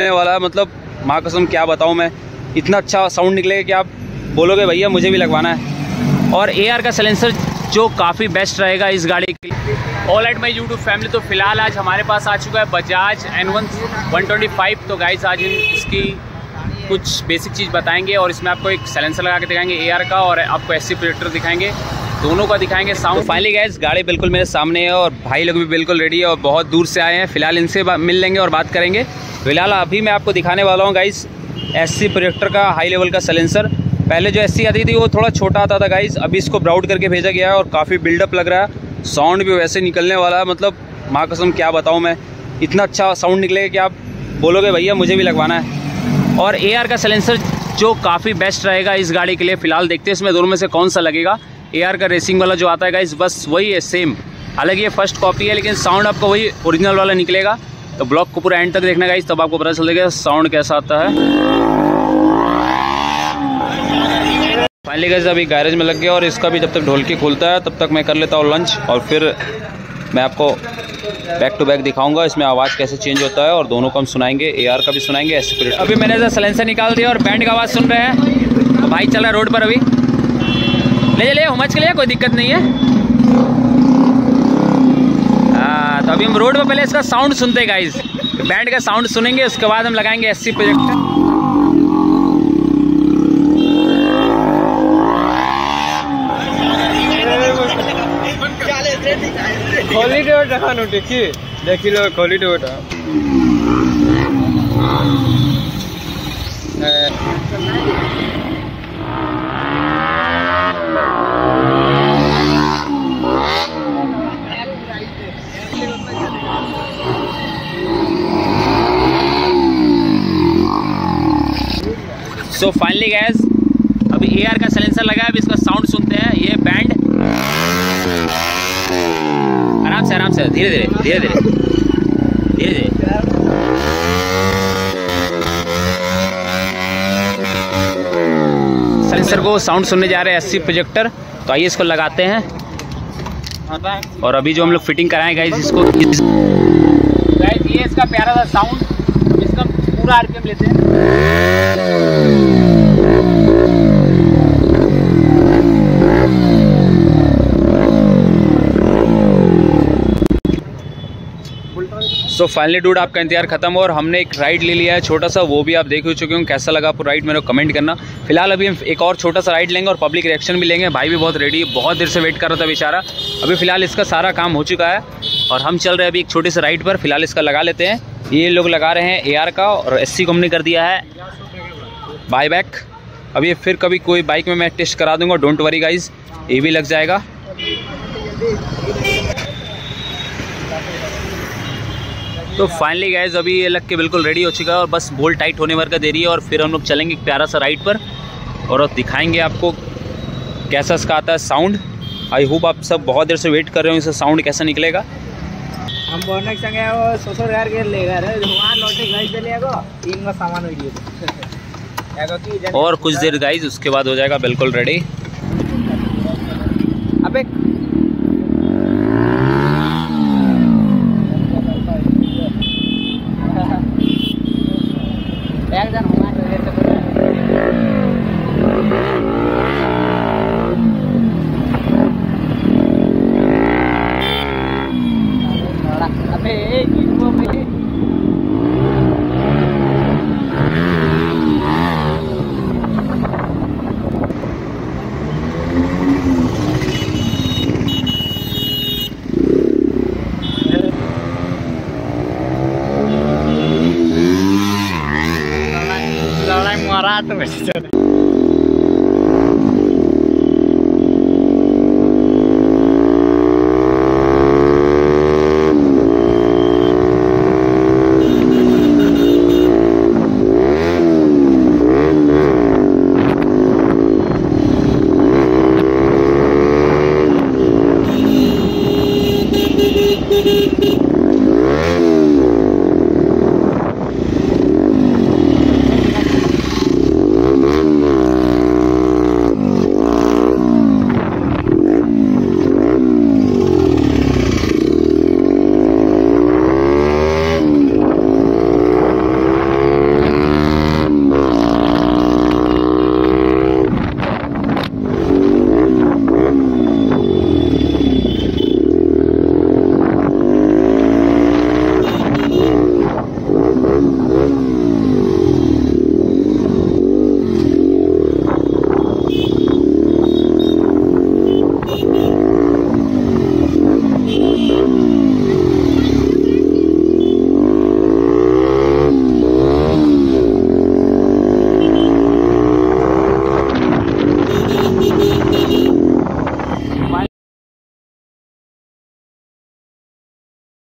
वाला है मतलब माँ कसम क्या बताऊँ मैं? इतना अच्छा साउंड निकलेगा कि आप बोलोगे भैया मुझे भी लगवाना है। और एआर का सलेंसर जो काफ़ी बेस्ट रहेगा इस गाड़ी के लिए। All at my YouTube family तो फ़िलहाल आज हमारे पास आ चुका है Bajaj N one one twenty five तो गाइस आज इसकी कुछ बेसिक चीज़ बताएँगे और इसमें आपको एक सलेंसर लगा के दिखाएँगे एआर का और आपको एस दिखाएँगे। दोनों का दिखाएँगे साउंड तो फाइनली गैस गाड़ी बिल्कुल मेरे सामने है और भाई लोग भी बिल्कुल रेडी है और बहुत दूर से आए हैं। फ़िलहाल इनसे मिल लेंगे और बात करेंगे। फ़िलहाल अभी मैं आपको दिखाने वाला हूँ गाइस एस सी प्रोजेक्टर का हाई लेवल का सलेंसर पहले जो एससी आती थी, वो थोड़ा छोटा आता था गाइस अभी इसको ब्राउड करके भेजा गया है और काफ़ी बिल्डअप लग रहा है। साउंड भी वैसे निकलने वाला है मतलब माँ कसम, क्या बताऊँ मैं। इतना अच्छा साउंड निकलेगा कि आप बोलोगे, भैया, मुझे भी लगवाना है। और एआर का सलेंसर जो काफ़ी बेस्ट रहेगा इस गाड़ी के लिए, फ़िलहाल देखते हैं इसमें दोनों में से कौन सा लगेगा। एआर का रेसिंग वाला जो आता है गाइस बस वही है सेम हालाँकि ये फ़र्स्ट कॉपी है, लेकिन साउंड आपको वही ओरिजिनल वाला निकलेगा। तो ब्लॉग को पूरा एंड तक देखना गाइस तब आपको पता चलेगा साउंड कैसा आता है। फाइनली गाइस अभी गैरेज में लग गया और इसका भी जब तक ढोलकी खुलता है, तब तक मैं कर लेता हूँ लंच और फिर मैं आपको बैक टू बैक दिखाऊँगा इसमें आवाज़ कैसे चेंज होता है और दोनों को हम सुनाएँगे एआर का भी सुनाएँगे एस अभी मैंने सलेंसर निकाल दिया और बैंड का आवाज़ सुन रहे हैं। तो भाई चल रहा है रोड पर अभी। ले चलिए उमच के लिए कोई दिक्कत नहीं है हाँ तो अभी हम रोड पर पहले इसका साउंड सुनते हैं गाइज़ बैंड का साउंड सुनेंगे उसके बाद हम लगाएँगे एस सी प्रोजेक्ट देखानु देखि देखिलो क्वालिटी सो फाइनली गैस अभी ए का सलेंसर लगा है, अभी इसका साउंड सुनते हैं। ये बैंड आराम से आराम से, धीरे धीरे धीरे धीरे। धीरे धीरे। सलेंसर को साउंड सुनने जा रहे हैं एस प्रोजेक्टर तो आइए इसको लगाते हैं। और अभी जो हम लोग फिटिंग कराएँ गाइस इसको गाइस ये इसका प्यारा सा साउंड पूरा आरपीएम लेते हैं। सो फाइनली डूड आपका इंतज़ार खत्म और हमने एक राइड ले लिया है, छोटा सा, वो भी आप देख ही चुके हो कैसा लगा आपको राइड मेरे को कमेंट करना। फ़िलहाल अभी हम एक और छोटा सा राइड लेंगे और पब्लिक रिएक्शन भी लेंगे। भाई भी बहुत रेडी है बहुत देर से वेट कर रहा था बेचारा। अभी फ़िलहाल इसका सारा काम हो चुका है और हम चल रहे हैं अभी एक छोटे से राइड पर। फ़िलहाल इसका लगा लेते हैं। ये लोग लगा रहे हैं एआर का और एस को हमने कर दिया है। बाई बैक अभी फिर कभी कोई बाइक में मैं टेस्ट करा दूँगा। डोंट वरी गाइज़ ये भी लग जाएगा। तो फाइनली गाइज़ अभी ये लग के बिल्कुल रेडी हो चुका है और बस बोल टाइट होने भर का देरी है और फिर हम लोग चलेंगे प्यारा सा राइड पर और दिखाएँगे आपको कैसा इसका आता है साउंड आई होप आप सब बहुत देर से वेट कर रहे हो, इसका साउंड कैसा निकलेगा। हम बोलने संगे वो ससुर घर के लेगा गए वहाँ लौटे गाइस चले गो तीन में सामान और कुछ देर गाइस, उसके बाद हो जाएगा बिल्कुल रेडी mato, velho.